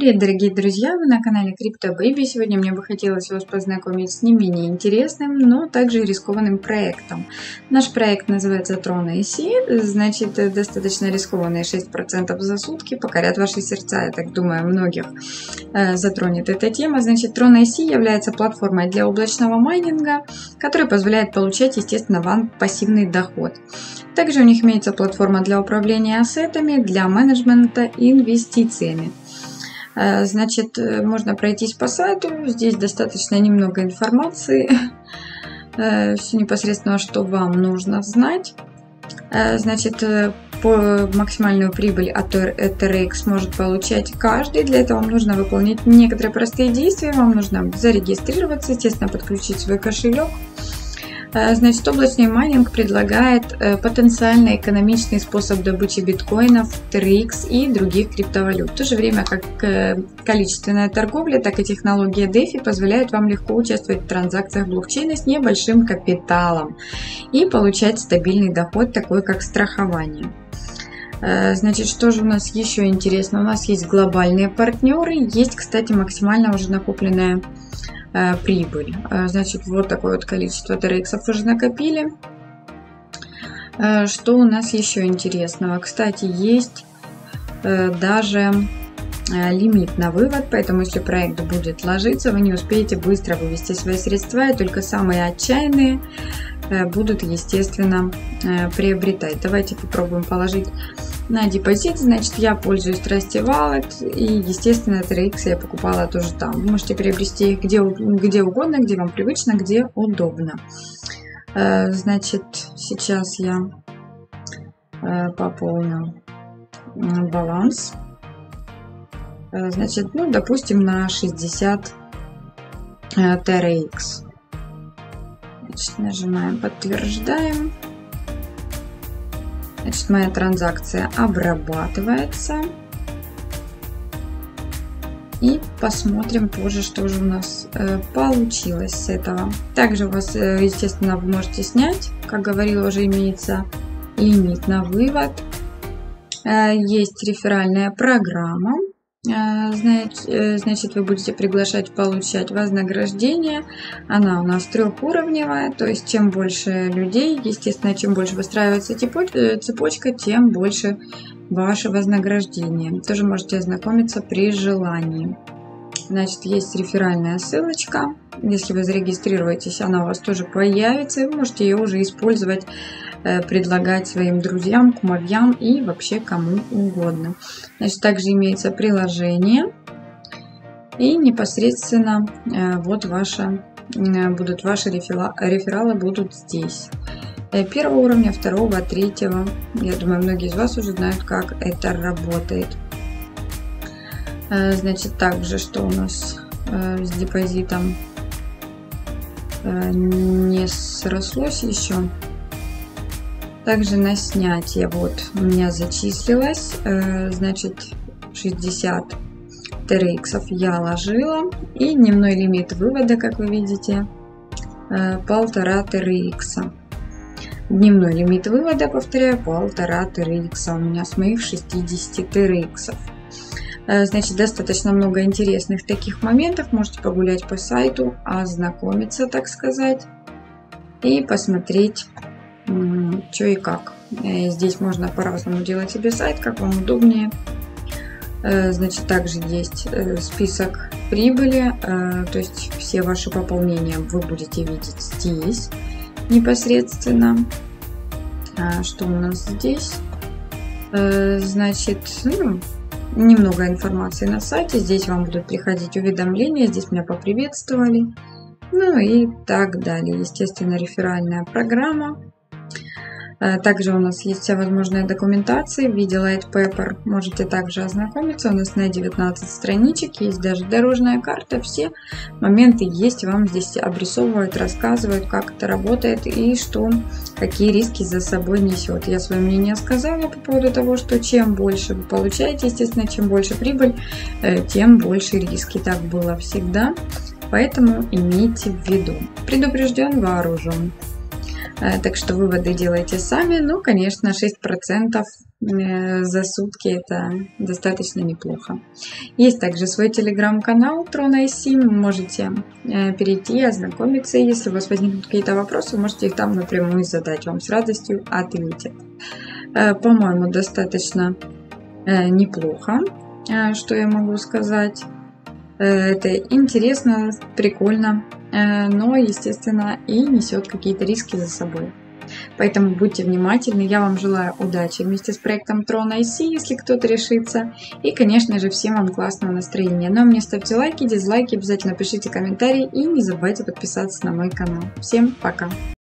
Привет, дорогие друзья! Вы на канале CryptoBaby. Сегодня мне бы хотелось вас познакомить с не менее интересным, но также рискованным проектом. Наш проект называется Tron AC, значит, достаточно рискованные 6% за сутки покорят ваши сердца. Я так думаю, многих э, затронет эта тема. Значит, Tron AC является платформой для облачного майнинга, которая позволяет получать, естественно, вам пассивный доход. Также у них имеется платформа для управления ассетами, для менеджмента инвестициями. Э, значит, э, можно пройтись по сайту. Здесь достаточно немного информации. Э, Все непосредственно, что вам нужно знать. Значит, по максимальную прибыль от TRX может получать каждый. Для этого вам нужно выполнить некоторые простые действия. Вам нужно зарегистрироваться, естественно, подключить свой кошелек. Э, значит, облачный майнинг предлагает э, потенциально экономичный способ добычи биткоинов, TRX и других криптовалют. В то же время как э, количественная торговля, так и технология DeFi позволяют вам легко участвовать в транзакциях блокчейна с небольшим капиталом и получать стабильный доход, такой как страхование. Значит, что же у нас еще интересно? У нас есть глобальные партнеры, есть, кстати, максимально уже накопленная Э, прибыль. Э, значит, вот такое вот количество TRX уже накопили. Э, что у нас еще интересного? Кстати, есть даже лимит на вывод, поэтому если проект будет ложиться, вы не успеете быстро вывести свои средства, и только самые отчаянные будут, естественно, приобретать. Давайте попробуем положить на депозит, значит, я пользуюсь Trusty Wallet и, естественно, TRX я покупала тоже там. Вы можете приобрести их где, где угодно, где вам привычно, где удобно. Э, значит, сейчас я э, пополню баланс. Э, значит, ну, допустим, на 60 TRX. Значит, нажимаем подтверждаем. Значит, моя транзакция обрабатывается. И посмотрим позже, что же у нас э, получилось с этого. Также у вас, э, естественно, вы можете снять. Как говорила, уже имеется лимит на вывод. Э, есть реферальная программа. А, э, значит, вы будете приглашать получать вознаграждение. Она у нас трехуровневая, то есть чем больше людей, естественно, чем больше выстраивается э, цепочка, тем больше ваше вознаграждение. Тоже можете ознакомиться при желании. Значит, есть реферальная ссылочка. Если вы зарегистрируетесь, она у вас тоже появится, и вы можете ее уже использовать Э, предлагать своим друзьям, кумовьям и вообще кому угодно. Значит, также имеется приложение и непосредственно э, вот ваша, э, будут ваши рефералы будут здесь. Первого уровня, второго, третьего. Я думаю, многие из вас уже знают, как это работает. Значит, также, что у нас с депозитом не срослось еще. Также на снятие вот у меня зачислилось, э, значит 60 TRX я ложила. И дневной лимит вывода, как вы видите, э, полтора TRX. Дневной лимит вывода, повторяю, полтора TRX у меня с моих 60 TRX. Э, значит, достаточно много интересных таких моментов. Можете погулять по сайту, ознакомиться, так сказать, и посмотреть что и как. Э, здесь можно по-разному делать себе сайт, как вам удобнее. Э, значит, также есть э, список прибыли, то есть все ваши пополнения вы будете видеть здесь непосредственно. А что у нас здесь? Значит, ну, немного информации на сайте. Здесь вам будут приходить уведомления, здесь меня поприветствовали. Ну и так далее. Естественно, реферальная программа также у нас есть вся возможная документация в виде Light Paper. Можете также ознакомиться. У нас на 19 страничек есть даже дорожная карта. Все моменты есть. Вам здесь обрисовывают, рассказывают, как это работает и что, какие риски за собой несет. Я свое мнение сказала по поводу того, что чем больше вы получаете, естественно, чем больше прибыль, э, тем больше риски. Так было всегда. Поэтому имейте в виду. Предупрежден, вооружен. Так что выводы делайте сами. Ну, конечно, 6% за сутки это достаточно неплохо. Есть также свой телеграм-канал Трона IC, можете перейти, ознакомиться. Если у вас возникнут какие-то вопросы, можете их там напрямую задать, вам с радостью ответят. По-моему, достаточно неплохо, что я могу сказать. Это интересно, прикольно, но, естественно, и несет какие-то риски за собой. Поэтому будьте внимательны. Я вам желаю удачи вместе с проектом Tron IC, если кто-то решится. И, конечно же, всем вам классного настроения. Ну а мне ставьте лайки, дизлайки, обязательно пишите комментарии и не забывайте подписаться на мой канал. Всем пока!